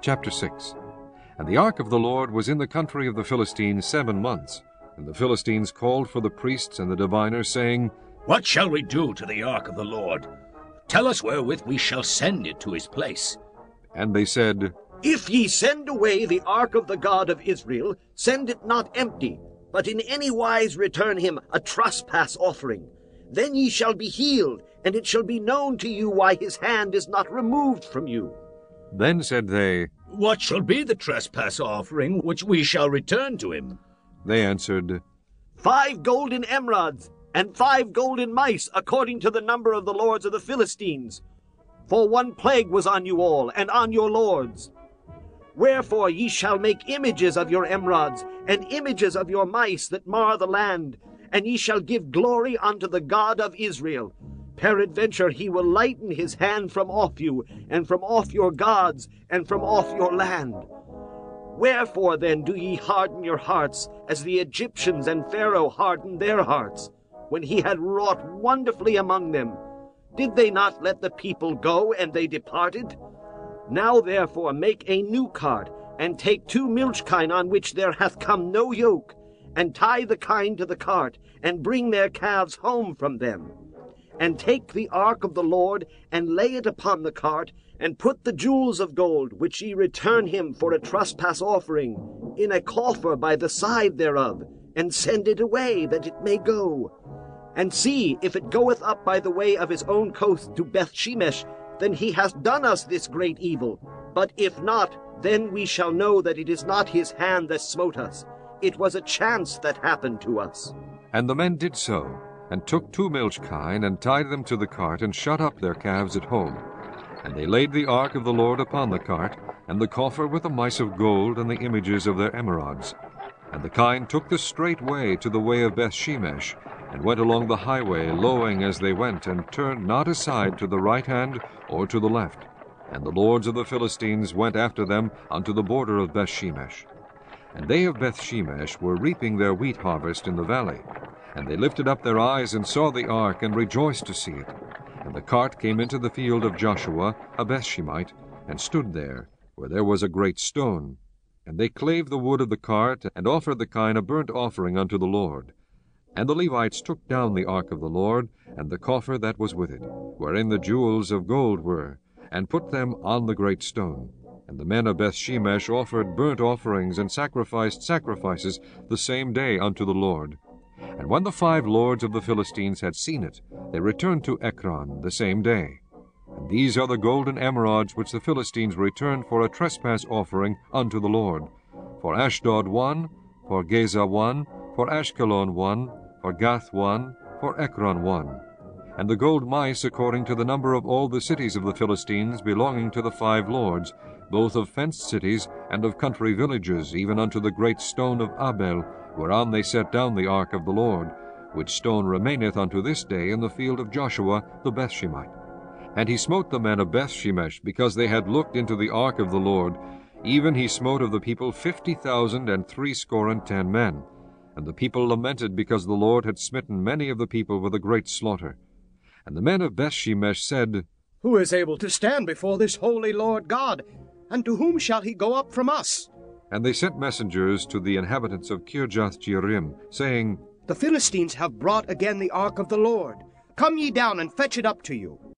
Chapter 6 And the ark of the Lord was in the country of the Philistines seven months. And the Philistines called for the priests and the diviners, saying, What shall we do to the ark of the Lord? Tell us wherewith we shall send it to his place. And they said, If ye send away the ark of the God of Israel, send it not empty, but in any wise return him a trespass offering. Then ye shall be healed, and it shall be known to you why his hand is not removed from you. Then said they, What shall be the trespass offering which we shall return to him? They answered, Five golden emerods, and five golden mice, according to the number of the lords of the Philistines. For one plague was on you all, and on your lords. Wherefore ye shall make images of your emerods, and images of your mice that mar the land, and ye shall give glory unto the God of Israel. Peradventure he will lighten his hand from off you, and from off your gods, and from off your land. Wherefore then do ye harden your hearts, as the Egyptians and Pharaoh hardened their hearts, when he had wrought wonderfully among them? Did they not let the people go, and they departed? Now therefore make a new cart, and take two milch kine on which there hath come no yoke, and tie the kine to the cart, and bring their calves home from them. And take the ark of the Lord, and lay it upon the cart, and put the jewels of gold, which ye return him for a trespass offering, in a coffer by the side thereof, and send it away, that it may go. And see, if it goeth up by the way of his own coast to Beth Shemesh, then he hath done us this great evil. But if not, then we shall know that it is not his hand that smote us. It was a chance that happened to us. And the men did so, and took two milch kine, and tied them to the cart, and shut up their calves at home. And they laid the ark of the Lord upon the cart, and the coffer with the mice of gold, and the images of their emerods. And the kine took the straight way to the way of Beth Shemesh, and went along the highway, lowing as they went, and turned not aside to the right hand or to the left. And the lords of the Philistines went after them unto the border of Beth Shemesh. And they of Beth Shemesh were reaping their wheat harvest in the valley. And they lifted up their eyes and saw the ark, and rejoiced to see it. And the cart came into the field of Joshua, a Bethshemite, and stood there, where there was a great stone. And they clave the wood of the cart, and offered the kine a burnt offering unto the Lord. And the Levites took down the ark of the Lord, and the coffer that was with it, wherein the jewels of gold were, and put them on the great stone. And the men of Beth Shemesh offered burnt offerings and sacrificed sacrifices the same day unto the Lord. And when the five lords of the Philistines had seen it, they returned to Ekron the same day. And these are the golden emerods which the Philistines returned for a trespass offering unto the Lord. For Ashdod one, for Gaza one, for Ashkelon one, for Gath one, for Ekron one. And the gold mice according to the number of all the cities of the Philistines belonging to the five lords, both of fenced cities and of country villages, even unto the great stone of Abel, whereon they set down the ark of the Lord, which stone remaineth unto this day in the field of Joshua the Bethshemite. And he smote the men of Bethshemesh, because they had looked into the ark of the Lord, even he smote of the people fifty thousand and threescore and ten men. And the people lamented because the Lord had smitten many of the people with a great slaughter. And the men of Bethshemesh said, Who is able to stand before this holy Lord God? And to whom shall he go up from us? And they sent messengers to the inhabitants of Kirjath Jearim, saying, The Philistines have brought again the ark of the Lord. Come ye down and fetch it up to you.